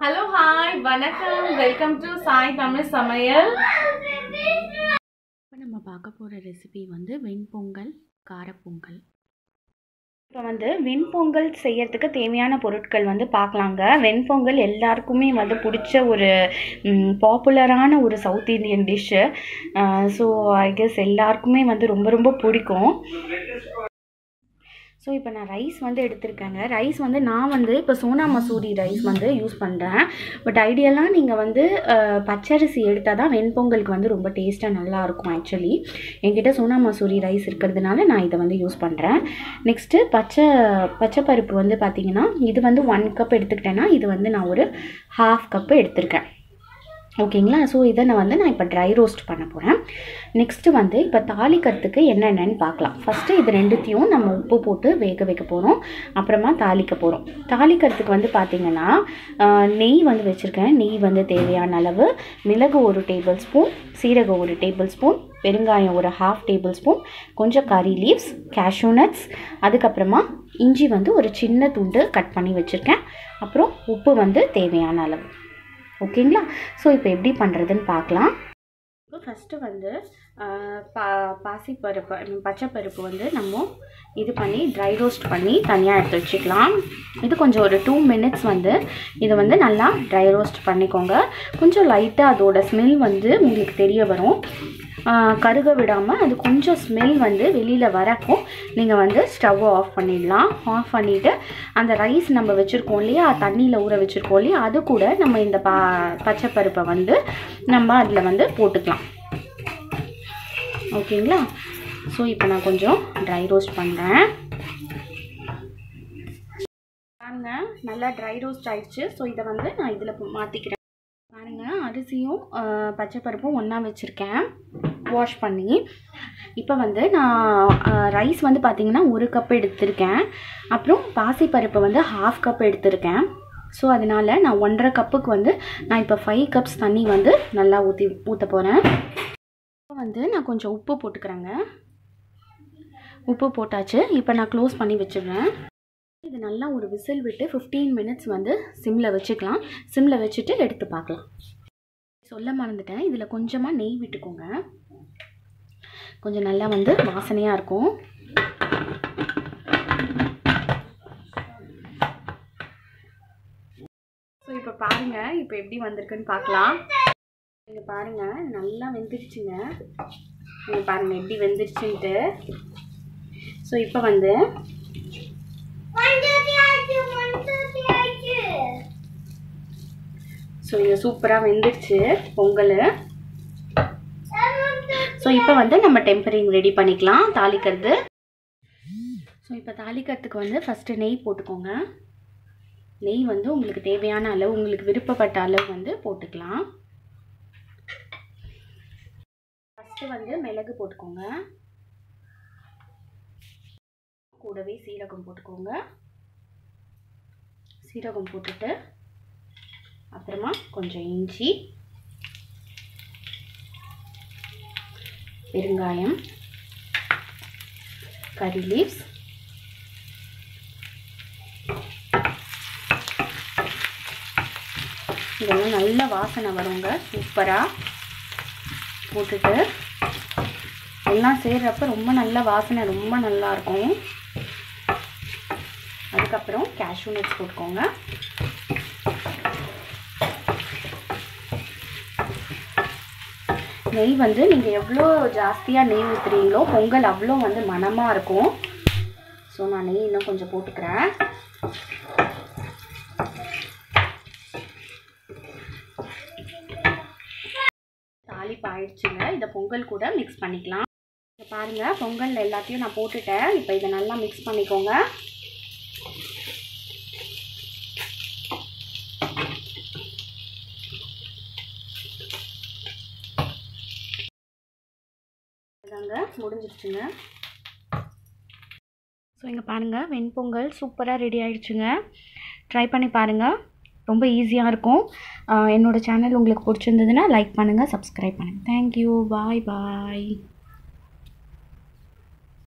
Hello hi வணக்கம். Welcome to Sai Tamil சமையல் இப்போ நம்ம பார்க்க போகிற ரெசிபி வந்து வெண்பொங்கல் காரப்பொங்கல். இப்போ வந்து வெண்பொங்கல் செய்யறதுக்கு தேவையான பொருட்கள் வந்து பார்க்கலாங்க. வெண்பொங்கல் எல்லாருக்குமே வந்து பிடிச்ச ஒரு பாப்புலரான ஒரு south Indian dish so I guess எல்லாருக்குமே வந்து ரொம்ப ரொம்ப பிடிக்கும். ஸோ இப்போ நான் ரைஸ் வந்து எடுத்திருக்கேங்க. ரைஸ் வந்து நான் வந்து இப்போ சோனா மசூரி ரைஸ் வந்து யூஸ் பண்ணுறேன் பட் ஐடியெல்லாம் நீங்கள் வந்து பச்சரிசி எடுத்தால் தான் வெண்பொங்கலுக்கு வந்து ரொம்ப டேஸ்ட்டாக நல்லாயிருக்கும் ஆக்சுவலி என்கிட்ட சோனா மசூரி ரைஸ் இருக்கிறதுனால நான் இதை வந்து யூஸ் பண்ணுறேன் நெக்ஸ்ட்டு பச்சை பச்சை பருப்பு வந்து பார்த்திங்கன்னா இது வந்து ஒன் கப் எடுத்துக்கிட்டேன்னா இது வந்து நான் ஒரு ஹாஃப் கப்பு எடுத்திருக்கேன். ஓகேங்களா? ஸோ இதை நான் வந்து நான் இப்போ ட்ரை ரோஸ்ட் பண்ண போகிறேன் நெக்ஸ்ட்டு வந்து இப்போ தாளிக்கிறதுக்கு என்னென்னன்னு பார்க்கலாம். ஃபஸ்ட்டு இது ரெண்டுத்தையும் நம்ம உப்பு போட்டு வேக வைக்க போகிறோம் அப்புறமா தாளிக்க போகிறோம் தாளிக்கிறதுக்கு வந்து பார்த்திங்கன்னா நெய் வந்து வச்சுருக்கேன். நெய் வந்து தேவையான அளவு. மிளகு ஒரு டேபிள் ஸ்பூன் சீரகம் ஒரு டேபிள் ஸ்பூன் பெருங்காயம் ஒரு ஹாஃப் டேபிள் ஸ்பூன் கொஞ்சம் கறி லீவ்ஸ் கேஷ்யூ நட்ஸ் அதுக்கப்புறமா இஞ்சி வந்து ஒரு சின்ன துண்டு கட் பண்ணி வச்சுருக்கேன். அப்புறம் உப்பு வந்து தேவையான அளவு. ஓகேங்களா? ஸோ இப்போ எப்படி பண்ணுறதுன்னு பார்க்கலாம். இப்போ ஃபஸ்ட்டு வந்து பா பாசிப்பருப்பு I பச்சை பருப்பு வந்து நம்ம இது பண்ணி ட்ரை ரோஸ்ட் பண்ணி தனியாக எடுத்து வச்சுக்கலாம். இது கொஞ்சம் ஒரு டூ மினிட்ஸ் வந்து இதை வந்து நல்லா ட்ரை ரோஸ்ட் பண்ணிக்கோங்க. கொஞ்சம் லைட்டாக அதோட ஸ்மெல் வந்து உங்களுக்கு தெரிய வரும். கருக விடாமல் அது கொஞ்சம் ஸ்மெல் வந்து வெளியில் வரக்கும். நீங்கள் வந்து ஸ்டவ்வை ஆஃப் பண்ணிடலாம். ஆஃப் பண்ணிவிட்டு அந்த ரைஸ் நம்ம வச்சுருக்கோம் இல்லையா? தண்ணியில் ஊற வச்சுருக்கோம் இல்லையா? அது கூட நம்ம இந்த பா பச்சைப்பருப்பை வந்து நம்ம அதில் வந்து போட்டுக்கலாம். ஓகேங்களா ஸோ இப்போ நான் கொஞ்சம் ட்ரை ரோஸ்ட் பண்ணுறேன் பாருங்க நல்லா ட்ரை ரோஸ்ட் ஆயிடுச்சு. ஸோ இதை வந்து நான் இதில் மாற்றிக்கிறேன் அரிசியும் பச்சை பருப்பும் ஒன்றா வச்சுருக்கேன். வாஷ் பண்ணி. இப்போ வந்து நான் ரைஸ் வந்து பார்த்திங்கன்னா ஒரு கப் எடுத்திருக்கேன். அப்புறம் பாசிப்பருப்பு வந்து ஹாஃப் கப் எடுத்திருக்கேன். ஸோ அதனால் நான் ஒன்றரை கப்புக்கு வந்து நான் இப்போ ஃபைவ் கப்ஸ் தண்ணி வந்து நல்லா ஊற்றி ஊற்ற போகிறேன் இப்போ வந்து நான் கொஞ்சம் உப்பு போட்டுக்கிறேங்க. உப்பு போட்டாச்சு. இப்போ நான் க்ளோஸ் பண்ணி வச்சிடுறேன். இது நல்லா ஒரு விசில் விட்டு ஃபிஃப்டீன் மினிட்ஸ் வந்து சிம்மில் வச்சுக்கலாம். சிம்மில் வச்சுட்டு எடுத்து பார்க்கலாம். சொல்ல மறந்துட்டேன். இதில் கொஞ்சமாக நெய் விட்டுக்கோங்க. கொஞ்சம் நல்லா வந்து வாசனையாக இருக்கும். ஸோ இப்போ பாருங்கள் இப்போ எப்படி வந்திருக்குன்னு பார்க்கலாம் நீங்கள் பாருங்கள் நல்லா வெந்துருச்சுங்க. நீங்கள் பாருங்கள் எப்படி வெந்துருச்சுன்ட்டு. ஸோ இப்போ வந்து ஸோ இது சூப்பராக வெந்துருச்சு பொங்கல். ஸோ இப்போ வந்து நம்ம டெம்பரிங் ரெடி பண்ணிக்கலாம் தாளிக்கிறது. ஸோ இப்போ தாளிக்கிறதுக்கு வந்து ஃபஸ்ட்டு நெய் போட்டுக்கோங்க. நெய் வந்து உங்களுக்கு தேவையான அளவு உங்களுக்கு விருப்பப்பட்ட அளவு வந்து போட்டுக்கலாம். ஃபஸ்ட்டு வந்து மிளகு போட்டுக்கோங்க. கூடவே சீரகம் போட்டுக்கோங்க. சீரகம் போட்டுட்டு அப்புறமா கொஞ்சம் இஞ்சி பெருங்காயம் கறி லீவ்ஸ் இதெல்லாம் நல்ல வாசனை வருங்க. சூப்பராக போட்டுட்டு எல்லாம் செய்கிறப்ப ரொம்ப நல்ல வாசனை ரொம்ப நல்லா இருக்கும். அதுக்கப்புறம் கேஷ்யூ நட்ஸ் போட்டுக்கோங்க. நெய் வந்து நீங்கள் எவ்வளோ ஜாஸ்தியாக நெய் ஊற்றுறீங்களோ பொங்கல் அவ்வளோ வந்து மணமாக இருக்கும். ஸோ நான் நெய் இன்னும் கொஞ்சம் போட்டுக்கிறேன். தாளிப்பு ஆயிடுச்சுங்க. இதை பொங்கல் கூட மிக்ஸ் பண்ணிக்கலாம். பாருங்கள் பொங்கல் எல்லாத்தையும் நான் போட்டுட்டேன். இப்போ இதை நல்லா மிக்ஸ் பண்ணிக்கோங்க. இதாங்க முடிஞ்சிருச்சுங்க. ஸோ இங்கே பாருங்கள் வெண்பொங்கல் சூப்பராக ரெடி ஆகிடுச்சுங்க ட்ரை பண்ணி பாருங்கள் ரொம்ப ஈஸியாக இருக்கும். என்னோடய என்னோட சேனல் உங்களுக்கு பிடிச்சிருந்ததுன்னா லைக் பண்ணுங்கள் சப்ஸ்கிரைப் பண்ணுங்கள் தேங்க்யூ பாய் பாய்